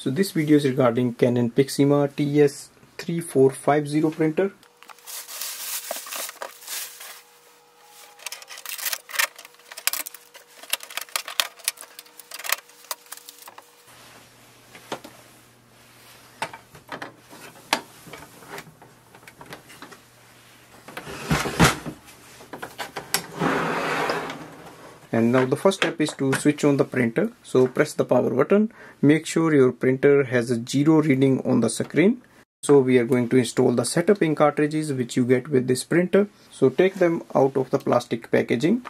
So this video is regarding Canon Pixma TS3450 printer. And now the first step is to switch on the printer. So press the power button. Make sure your printer has a zero reading on the screen. So we are going to install the setup ink cartridges which you get with this printer. So take them out of the plastic packaging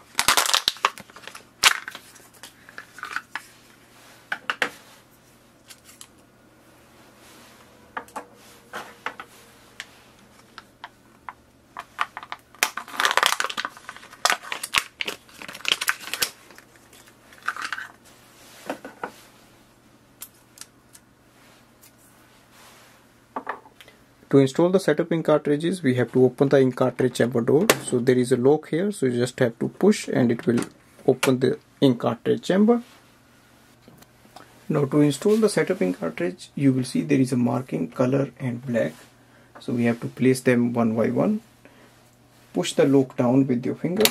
to install the setup ink cartridges we have to open the ink cartridge chamber door. So there is a lock here. So you just have to push and it will open the ink cartridge chamber. Now to install the setup ink cartridge you will see there is a marking color and black. So we have to place them one by one. Push the lock down with your finger.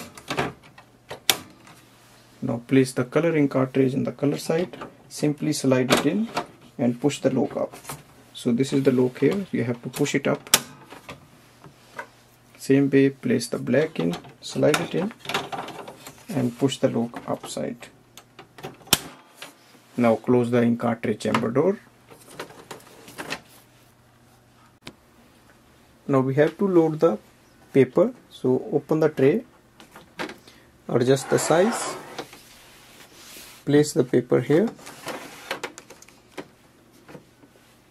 Now place the color ink cartridge in the color side. Simply slide it in and push the lock up so this is the lock here. You have to push it up. Same way place the black in slide it in and push the lock upside. Now close the ink cartridge chamber door. Now we have to load the paper. So open the tray. Adjust the size. Place the paper here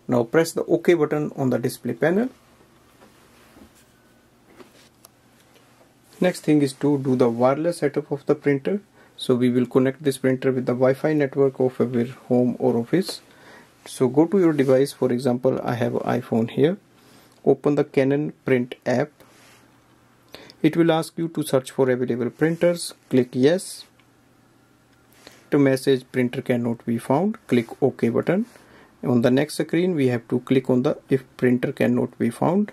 Now press the OK button on the display panel. Next thing is to do the wireless setup of the printer. So we will connect this printer with the Wi-Fi network of our home or office. So go to your device, for example I have iPhone here. Open the Canon print app. It will ask you to search for available printers. Click yes. To message printer cannot be found. Click OK button on the next screen we have to click on the if printer cannot be found.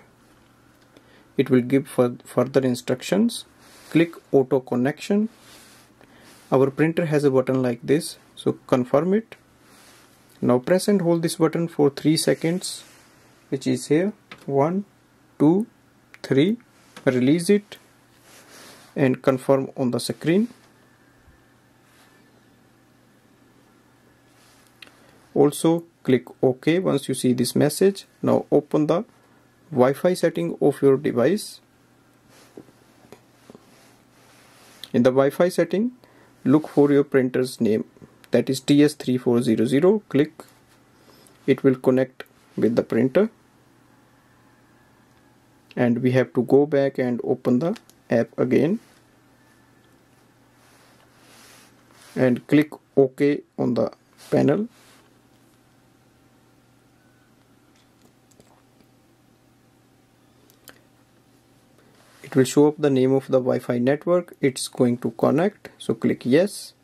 It will give further instructions. Click auto connection. Our printer has a button like this so confirm it. Now press and hold this button for 3 seconds which is here. 1 2 3 release it and confirm on the screen. Also click OK once you see this message. Now open the Wi-Fi setting of your device. In the Wi-Fi setting look for your printer's name. That is TS3400 click. It will connect with the printer. And we have to go back and open the app again. And click OK on the panel it will show up the name of the Wi-Fi network. It's going to connect. So click yes.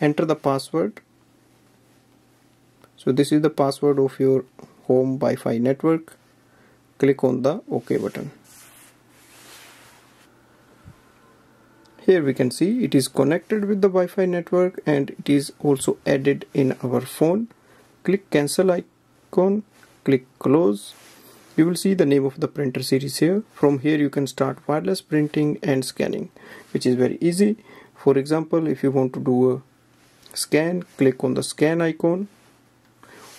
Enter the password. So this is the password of your home Wi-Fi network. Click on the OK button. Here we can see it is connected with the Wi-Fi network and it is also added in our phone. Click cancel icon. Click close you will see the name of the printer series here. From here you can start wireless printing and scanning which is very easy. For example if you want to do a scan click on the scan icon.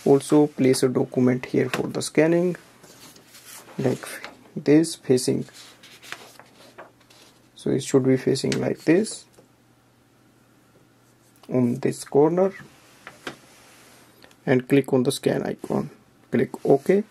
Also place a document here for the scanning like this facing. So it should be facing like this. On this corner. And click on the scan icon. Click ok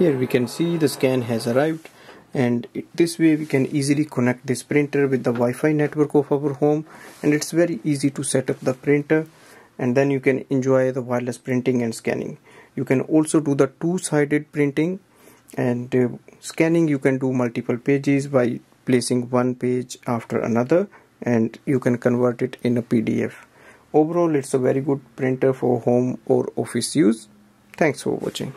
Here we can see the scan has arrived and this way we can easily connect this printer with the Wi-Fi network of our home and it's very easy to set up the printer and then you can enjoy the wireless printing and scanning. You can also do the two-sided printing and uh, scanning you can do multiple pages by placing one page after another and you can convert it in a PDF overall it's a very good printer for home or office use. Thanks for watching